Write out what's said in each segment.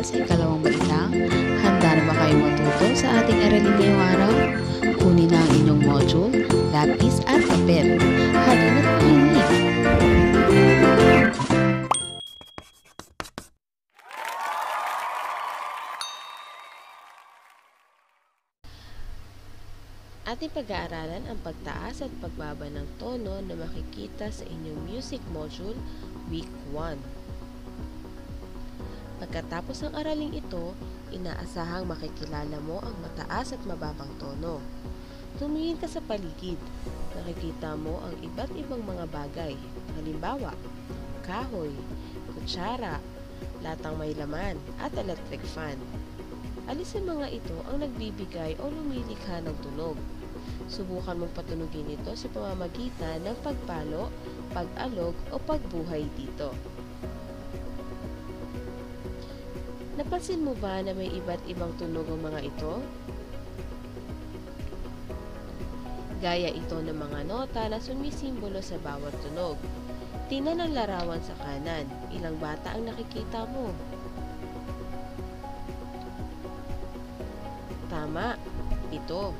pag-aaral sa ikalawang baitang. Handa na ba kayong matuto sa ating aralin ngayong araw? Kunin na ang inyong module, lapis at papel. Halina't makinig! Ating pag-aaralan ang pagtaas at pagbaba ng tono na makikita sa inyong music module week 1. Pagkatapos ng araling ito, inaasahang makikilala mo ang mataas at mababang tono. Tumingin ka sa paligid. Nakikita mo ang iba't ibang mga bagay. Halimbawa, kahoy, kutsara, latang may laman, at electric fan. Alisin mga ito ang nagbibigay o lumilikha ng tunog. Subukan mong patunugin ito sa pamamagitan ng pagpalo, pag-alog o pagbuhay dito. Napansin mo ba na may iba't ibang tunog ang mga ito? Gaya ito ng mga nota na sumisimbolo sa bawat tunog. Tingnan ang larawan sa kanan. Ilang bata ang nakikita mo? Tama, ito.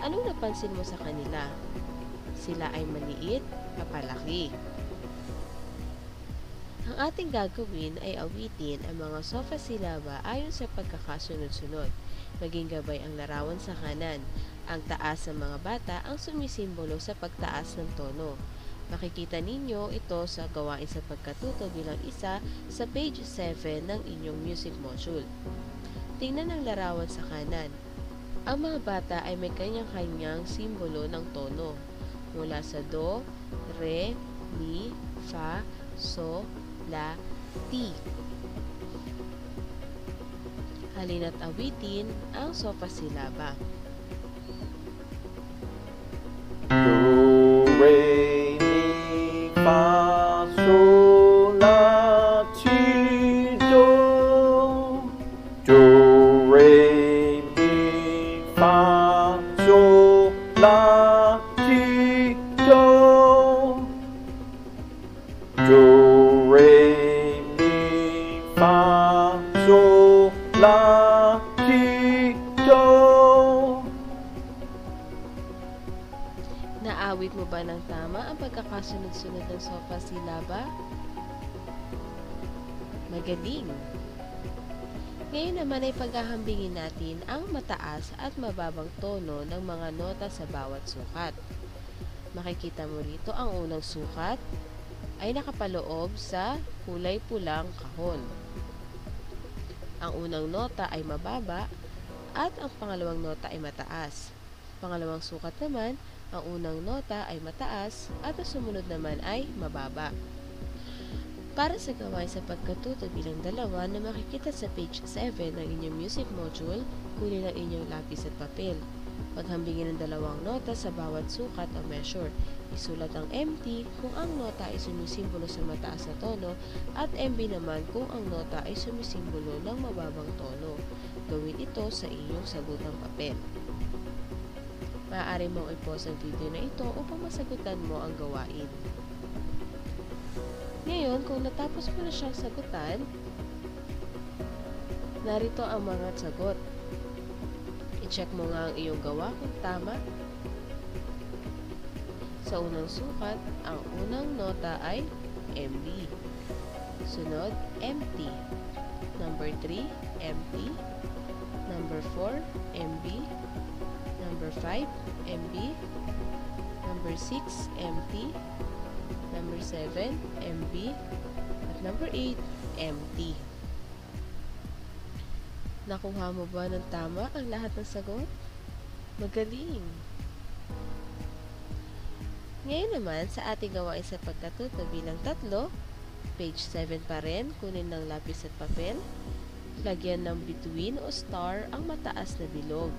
Anong napansin mo sa kanila? Sila ay maliit, papalaki. Ang ating gagawin ay awitin ang mga sofa silaba ayon sa pagkakasunod-sunod. Maging gabay ang larawan sa kanan. Ang taas ng mga bata ang sumisimbolo sa pagtaas ng tono. Makikita ninyo ito sa gawain sa pagkatuto bilang isa sa page 7 ng inyong music module. Tingnan ang larawan sa kanan. Ang mga bata ay may kanyang-kanyang simbolo ng tono mula sa do, re, mi, fa, so, la, ti. Halina't awitin ang sofa silaba. Do. Naawit mo ba ng tama ang pagkakasunod-sunod ng sofa silaba? Magaling! Ngayon naman ay paghahambingin natin ang mataas at mababang tono ng mga nota sa bawat sukat. Makikita mo rito ang unang sukat ay nakapaloob sa kulay pulang kahon. Ang unang nota ay mababa at ang pangalawang nota ay mataas. Pangalawang sukat naman, ang unang nota ay mataas at ang sumunod naman ay mababa. Para sa gawain sa pagkatuto bilang dalawa na makikita sa page 7 ng inyong music module, kunin ang inyong lapis at papel. Paghambingin ang dalawang nota sa bawat sukat o measure. Isulat ang MT kung ang nota ay sumisimbolo sa mataas na tono at MB naman kung ang nota ay sumisimbolo ng mababang tono. Gawin ito sa inyong sagutang papel. Maaari mong i-pause ang video na ito upang masagutan mo ang gawain. Ngayon, kung natapos mo na siyang sagutan, narito ang mga sagot. I-check mo nga ang iyong gawa kung tama. Sa unang sukat, ang unang nota ay MB. Sunod, empty. Number 3, empty. Number 4, MB. Number 5, MB. Number 6, empty. Number 7, MB. At number 8, empty. Nakuha mo ba ng tama ang lahat ng sagot? Magaling! Ngayon naman, sa ating gawain sa pagkatuto bilang tatlo, page 7 pa rin, kunin ng lapis at papel, lagyan ng between o star ang mataas na bilog,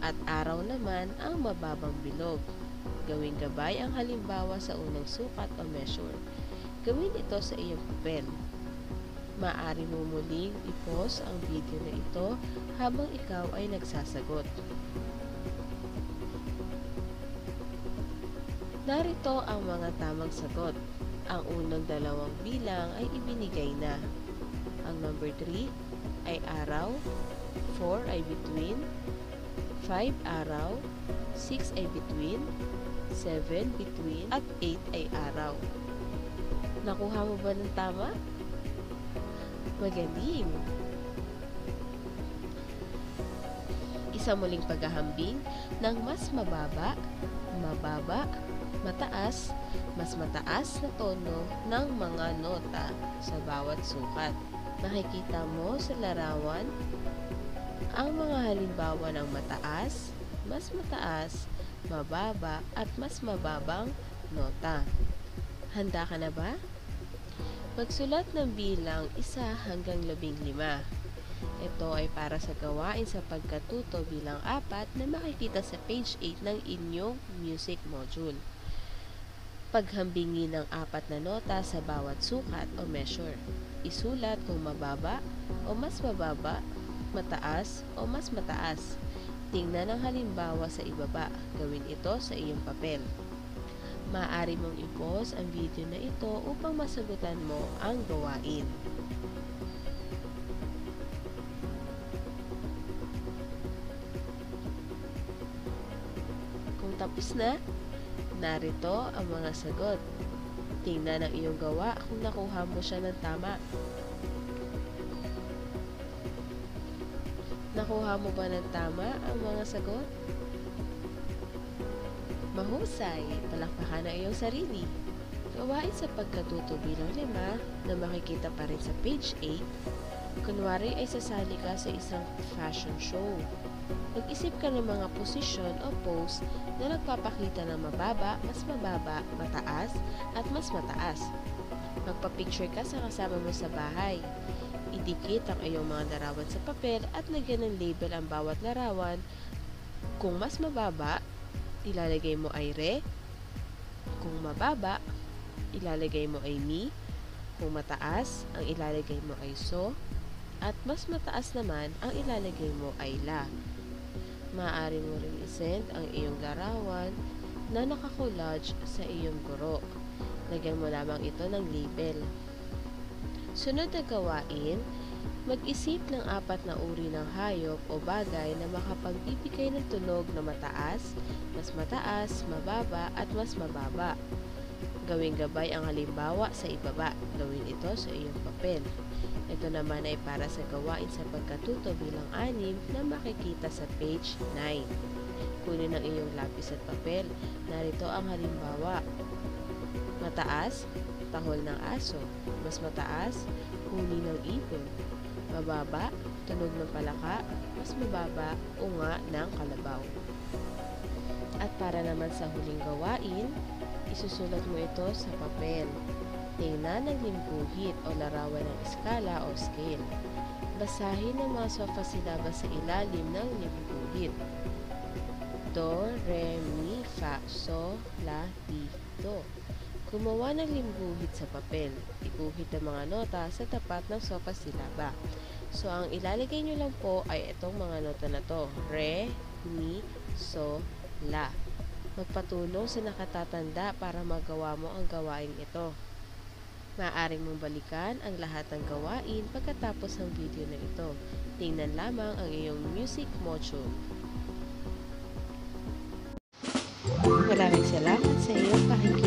at araw naman ang mababang bilog. Gawing gabay ang halimbawa sa unang sukat o measure. Gawin ito sa iyong papel. Maaari mo muling i-pause ang video na ito habang ikaw ay nagsasagot. Narito ang mga tamang sagot. Ang unang dalawang bilang ay ibinigay na. Ang number 3 ay araw, 4 ay between, 5 araw, 6 ay between, 7 between, at 8 ay araw. Nakuha mo ba ng tama? Magaling! Isa muling paghahambing ng mas mababa, mababa, mataas, mas mataas na tono ng mga nota sa bawat sukat. Makikita mo sa larawan ang mga halimbawa ng mataas, mas mataas, mababa at mas mababang nota. Handa ka na ba? Magsulat ng bilang isa hanggang labing lima. Ito ay para sa gawain sa pagkatuto bilang apat na makikita sa page 8 ng inyong music module. Paghambingin ng apat na nota sa bawat sukat o measure. Isulat kung mababa o mas mababa, mataas o mas mataas. Tingnan ang halimbawa sa ibaba. Gawin ito sa iyong papel. Maaari mong i-pause ang video na ito upang masagutan mo ang gawain. Kung tapos na, narito ang mga sagot. Tingnan ang iyong gawa kung nakuha mo siya ng tama. Nakuha mo ba ng tama ang mga sagot? Mahusay, palakpakan ang iyong sarili. Gawain sa pagkatuto bilang lima na makikita pa rin sa page 8. Kunwari ay sasali ka sa isang fashion show. Mag-isip ka ng mga posisyon o pose na nagpapakita ng mababa, mas mababa, mataas, at mas mataas. Magpa-picture ka sa kasama mo sa bahay. Idikit ang iyong mga larawan sa papel at lagyan ng label ang bawat larawan. Kung mas mababa, ilalagay mo ay re. Kung mababa, ilalagay mo ay mi. Kung mataas, ang ilalagay mo ay so. At mas mataas naman, ang ilalagay mo ay la. Maaari mo rin isend ang iyong larawan na nakakollage sa iyong guro. Lagyan mo lamang ito ng label. Sunod na gawain, mag-isip ng apat na uri ng hayop o bagay na makapagbibigay ng tunog na mataas, mas mataas, mababa at mas mababa. Gawing gabay ang halimbawa sa ibaba. Gawin ito sa iyong papel. Ito naman ay para sa gawain sa pagkatuto bilang anim na makikita sa page 9. Kunin ang iyong lapis at papel. Narito ang halimbawa. Mataas, tahol ng aso. Mas mataas, huni ng ibon. Mababa, tunog ng palaka. Mas mababa, unga ng kalabaw. At para naman sa huling gawain, isusulat mo ito sa papel. Tingnan ang limbuhit o larawan ng skala o scale. Basahin ang mga sofa silabas sa ilalim ng limbuhit. Do, Re, Mi, Fa, So, La, Ti, Do. Gumawa ng limbuhit sa papel. Iguhit ang mga nota sa tapat ng sofa silaba. So, ang ilalagay nyo lang po ay itong mga nota na to. Re, Mi, So, La. Magpatulong sa nakatatanda para magawa mo ang gawain ito. Maaaring mong balikan ang lahat ng gawain pagkatapos ng video na ito. Tingnan lamang ang iyong music module. Maraming salamat sa iyong pakikinig.